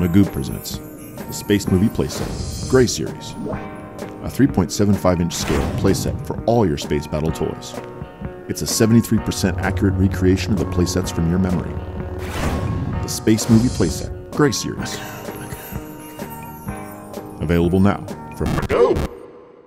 Magoob presents the Space Movie Playset, Gray Series, a 3.75 inch scale playset for all your space battle toys. It's a 73% accurate recreation of the playsets from your memory. The Space Movie Playset, Gray Series. Available now from Magoob.